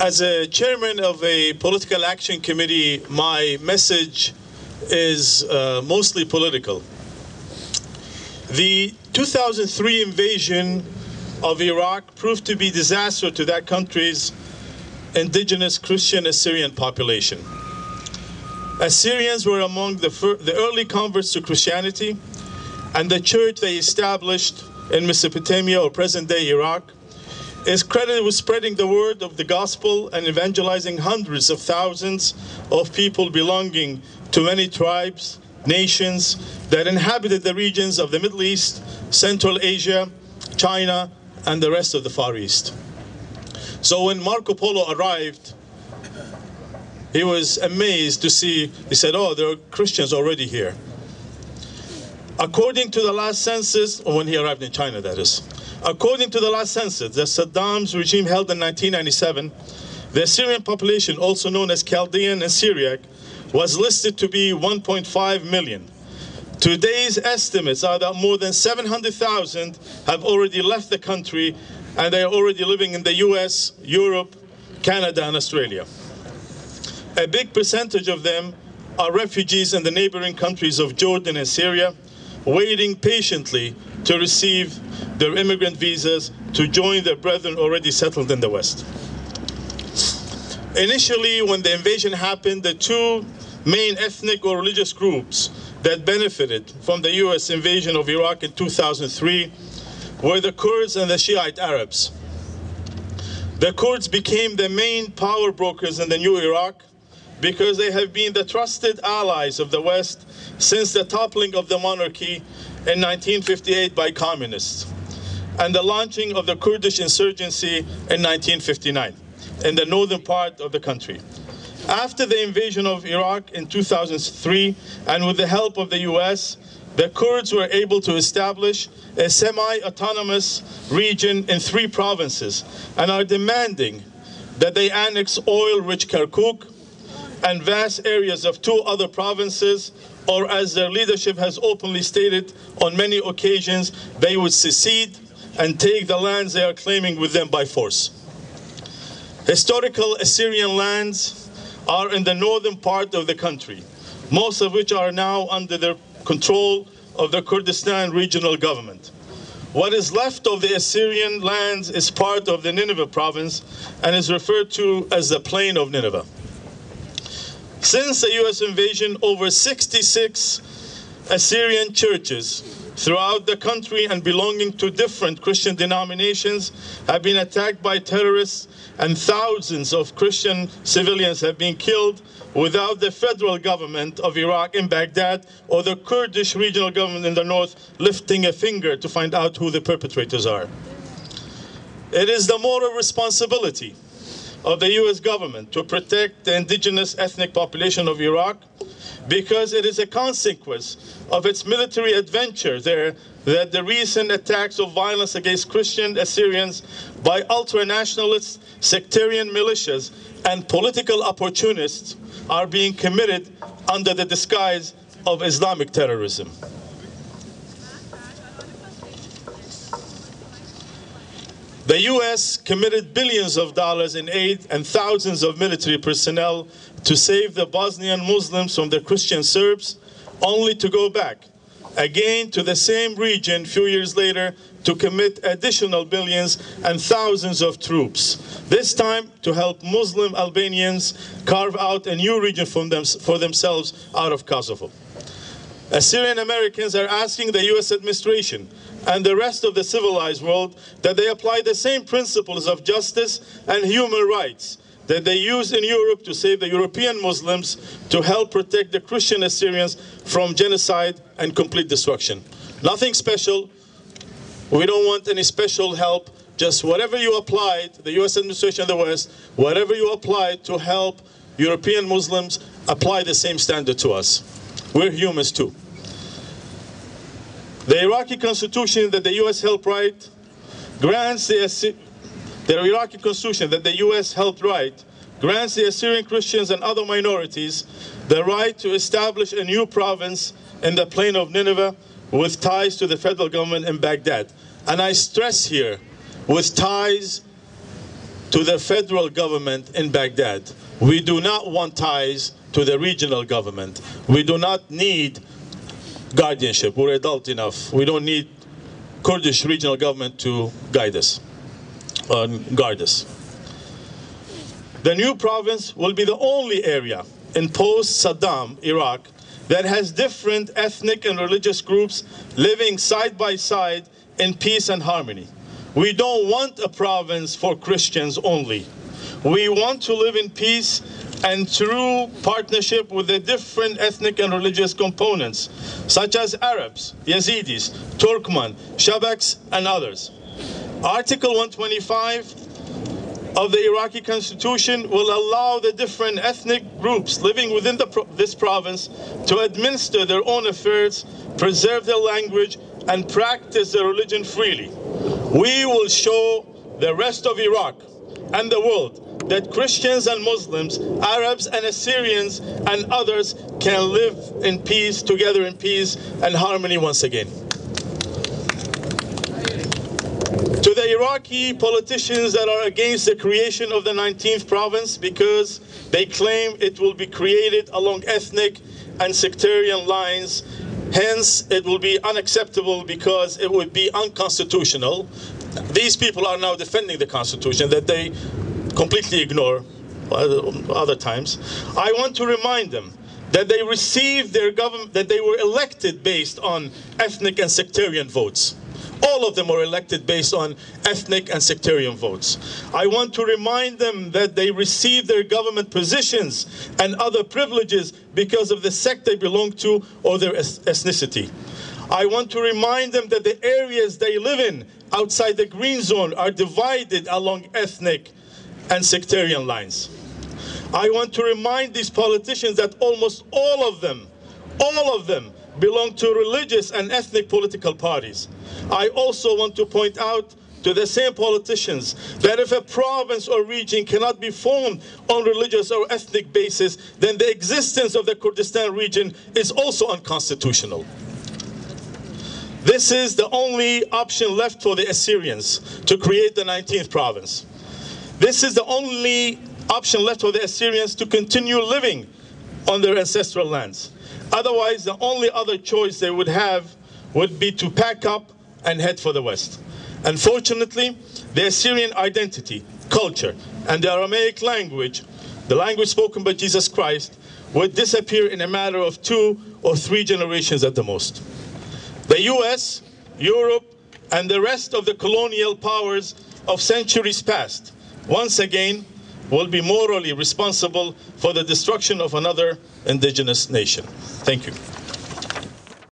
As a chairman of a political action committee, my message is uh, mostly political. The 2003 invasion of Iraq proved to be disaster to that country's indigenous Christian Assyrian population. Assyrians were among the, the early converts to Christianity, and the church they established in Mesopotamia or present-day Iraq is credited with spreading the word of the gospel and evangelizing hundreds of thousands of people belonging to many tribes, nations that inhabited the regions of the Middle East, Central Asia, China, and the rest of the Far East. So when Marco Polo arrived, he was amazed to see, he said, oh, there are Christians already here. According to the last census, when he arrived in China, that is, according to the last census that Saddam's regime held in 1997, the Assyrian population, also known as Chaldean and Syriac, was listed to be 1.5 million. Today's estimates are that more than 700,000 have already left the country and they are already living in the US, Europe, Canada, and Australia. A big percentage of them are refugees in the neighboring countries of Jordan and Syria, waiting patiently to receive their immigrant visas to join their brethren already settled in the West. Initially, when the invasion happened, the two main ethnic or religious groups that benefited from the US invasion of Iraq in 2003 were the Kurds and the Shiite Arabs. The Kurds became the main power brokers in the new Iraq because they have been the trusted allies of the West since the toppling of the monarchy in 1958 by communists and the launching of the Kurdish insurgency in 1959 in the northern part of the country. After the invasion of Iraq in 2003 and with the help of the US, the Kurds were able to establish a semi-autonomous region in three provinces and are demanding that they annex oil-rich Kirkuk, and vast areas of two other provinces, or as their leadership has openly stated on many occasions, they would secede and take the lands they are claiming with them by force. Historical Assyrian lands are in the northern part of the country, most of which are now under the control of the Kurdistan regional government. What is left of the Assyrian lands is part of the Nineveh province and is referred to as the Plain of Nineveh. Since the U.S. invasion, over 66 Assyrian churches throughout the country and belonging to different Christian denominations have been attacked by terrorists and thousands of Christian civilians have been killed without the federal government of Iraq in Baghdad or the Kurdish regional government in the north lifting a finger to find out who the perpetrators are. It is the moral responsibility of the US government to protect the indigenous ethnic population of Iraq because it is a consequence of its military adventure there that the recent attacks of violence against Christian Assyrians by ultra-nationalist sectarian militias and political opportunists are being committed under the disguise of Islamic terrorism. The U.S. committed billions of dollars in aid and thousands of military personnel to save the Bosnian Muslims from the Christian Serbs, only to go back again to the same region a few years later to commit additional billions and thousands of troops. This time to help Muslim Albanians carve out a new region them, for themselves out of Kosovo. Assyrian Americans are asking the US administration and the rest of the civilized world that they apply the same principles of justice and human rights that they use in Europe to save the European Muslims to help protect the Christian Assyrians from genocide and complete destruction. Nothing special. We don't want any special help. Just whatever you applied, the US administration in the West, whatever you applied to help European Muslims, apply the same standard to us. We're humans too. The Iraqi constitution that the US helped write grants the, the Iraqi constitution that the US helped write grants the Assyrian Christians and other minorities the right to establish a new province in the plain of Nineveh with ties to the federal government in Baghdad. And I stress here, with ties to the federal government in Baghdad. We do not want ties to the regional government. We do not need guardianship. We're adult enough. We don't need Kurdish regional government to guide us, uh, guard us. The new province will be the only area in post-Saddam Iraq that has different ethnic and religious groups living side by side in peace and harmony. We don't want a province for Christians only. We want to live in peace and through partnership with the different ethnic and religious components, such as Arabs, Yazidis, Turkmen, Shabaks, and others. Article 125 of the Iraqi constitution will allow the different ethnic groups living within pro this province to administer their own affairs, preserve their language, and practice their religion freely. We will show the rest of Iraq and the world that Christians and Muslims, Arabs and Assyrians and others can live in peace, together in peace and harmony once again. To the Iraqi politicians that are against the creation of the 19th province because they claim it will be created along ethnic and sectarian lines, hence it will be unacceptable because it would be unconstitutional. These people are now defending the constitution that they completely ignore other times. I want to remind them that they received their government, that they were elected based on ethnic and sectarian votes. All of them were elected based on ethnic and sectarian votes. I want to remind them that they received their government positions and other privileges because of the sect they belong to or their ethnicity. I want to remind them that the areas they live in outside the green zone are divided along ethnic and sectarian lines. I want to remind these politicians that almost all of them, all of them belong to religious and ethnic political parties. I also want to point out to the same politicians that if a province or region cannot be formed on religious or ethnic basis, then the existence of the Kurdistan region is also unconstitutional. This is the only option left for the Assyrians to create the 19th province. This is the only option left for the Assyrians to continue living on their ancestral lands. Otherwise, the only other choice they would have would be to pack up and head for the west. Unfortunately, the Assyrian identity, culture, and the Aramaic language, the language spoken by Jesus Christ, would disappear in a matter of two or three generations at the most. The US, Europe, and the rest of the colonial powers of centuries past once again will be morally responsible for the destruction of another indigenous nation. Thank you.